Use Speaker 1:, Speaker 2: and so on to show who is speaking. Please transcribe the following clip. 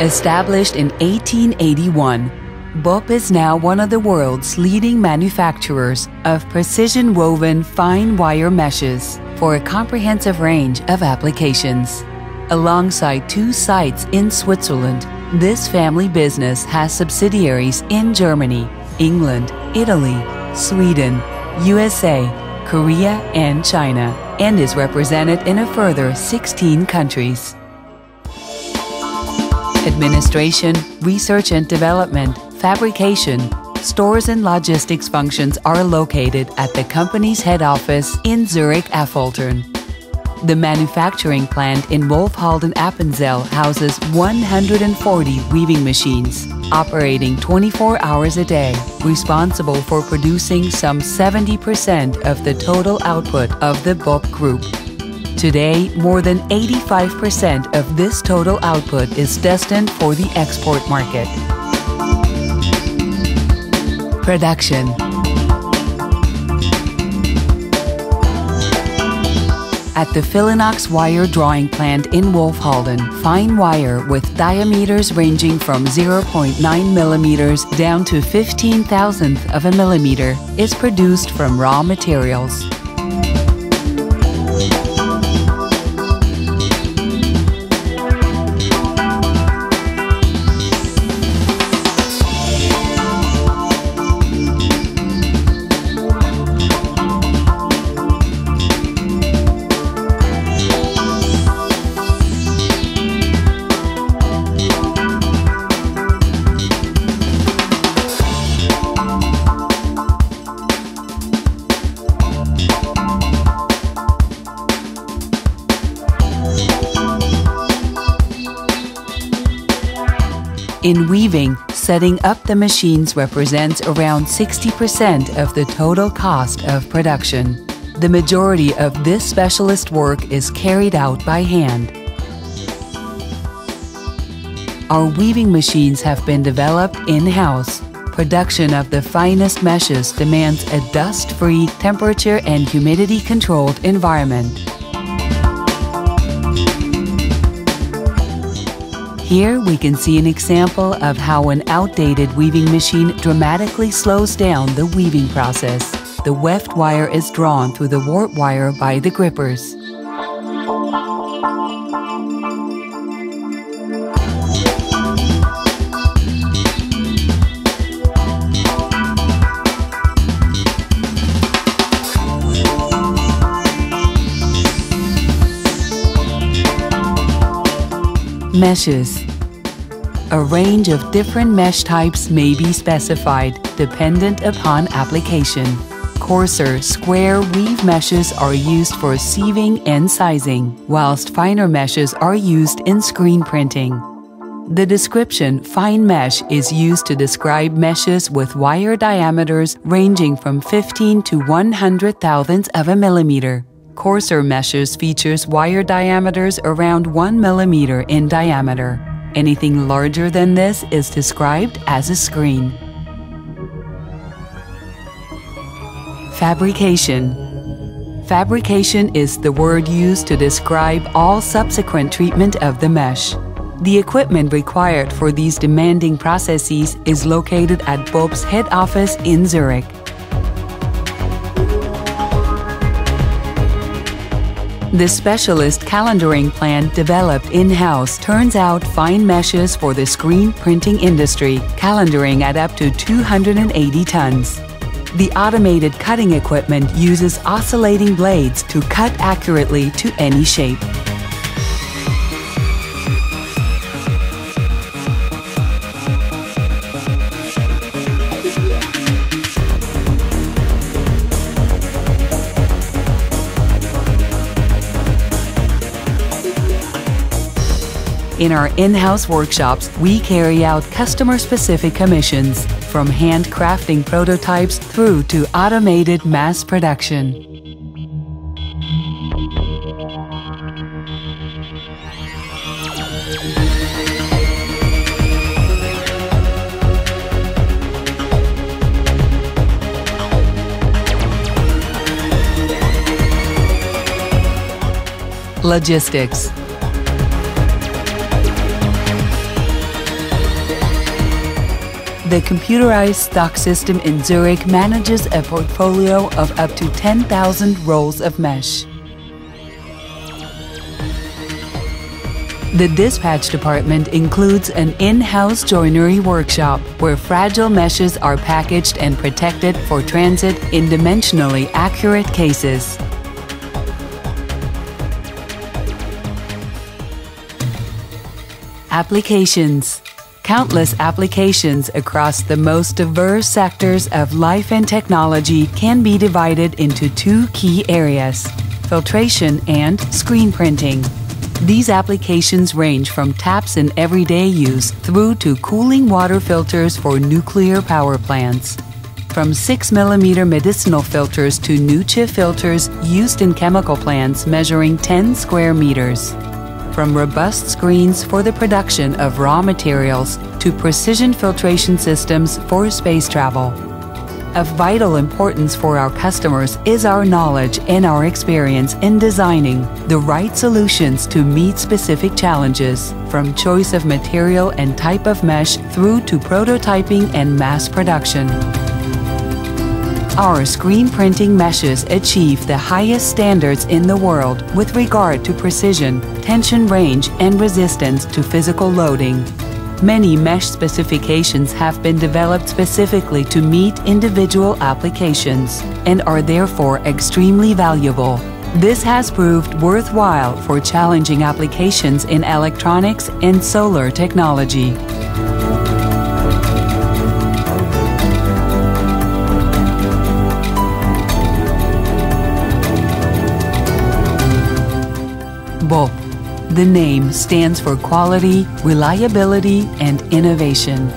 Speaker 1: Established in 1881, BOPP is now one of the world's leading manufacturers of precision woven fine wire meshes for a comprehensive range of applications. Alongside two sites in Switzerland, this family business has subsidiaries in Germany, England, Italy, Sweden, USA, Korea, and China, and is represented in a further 16 countries. Administration, research and development, fabrication, stores and logistics functions are located at the company's head office in Zurich Affoltern. The manufacturing plant in Wolfhalden Appenzell houses 140 weaving machines, operating 24 hours a day, responsible for producing some 70% of the total output of the BOPP Group. Today, more than 85% of this total output is destined for the export market. Production At the Philinox wire drawing plant in Wolfhalden, fine wire with diameters ranging from 0.9 millimeters down to 15 thousandth of a millimeter is produced from raw materials. In weaving, setting up the machines represents around 60% of the total cost of production. The majority of this specialist work is carried out by hand. Our weaving machines have been developed in-house. Production of the finest meshes demands a dust-free, temperature and humidity-controlled environment. Here we can see an example of how an outdated weaving machine dramatically slows down the weaving process. The weft wire is drawn through the warp wire by the grippers. Meshes A range of different mesh types may be specified dependent upon application. Coarser, square weave meshes are used for sieving and sizing, whilst finer meshes are used in screen printing. The description fine mesh is used to describe meshes with wire diameters ranging from 15 to 100 thousandths of a millimeter. Coarser meshes features wire diameters around 1 millimeter in diameter. Anything larger than this is described as a screen. Fabrication Fabrication is the word used to describe all subsequent treatment of the mesh. The equipment required for these demanding processes is located at BOPP's head office in Zurich. The specialist calendering plant developed in-house turns out fine meshes for the screen printing industry, calendering at up to 280 tons. The automated cutting equipment uses oscillating blades to cut accurately to any shape. In our in-house workshops, we carry out customer-specific commissions, from handcrafting prototypes through to automated mass production. Logistics The computerized stock system in Zurich manages a portfolio of up to 10,000 rolls of mesh. The dispatch department includes an in-house joinery workshop where fragile meshes are packaged and protected for transit in dimensionally accurate cases. Applications Countless applications across the most diverse sectors of life and technology can be divided into two key areas filtration and screen printing. These applications range from taps in everyday use through to cooling water filters for nuclear power plants. From 6mm medicinal filters to Nutsche filters used in chemical plants measuring 10 square meters from robust screens for the production of raw materials to precision filtration systems for space travel. Of vital importance for our customers is our knowledge and our experience in designing the right solutions to meet specific challenges, from choice of material and type of mesh through to prototyping and mass production. Our screen printing meshes achieve the highest standards in the world with regard to precision, tension range, and resistance to physical loading. Many mesh specifications have been developed specifically to meet individual applications and are therefore extremely valuable. This has proved worthwhile for challenging applications in electronics and solar technology. BOPP. The name stands for quality, reliability, and innovation.